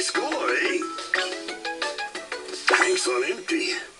high score, eh? Tanks on empty.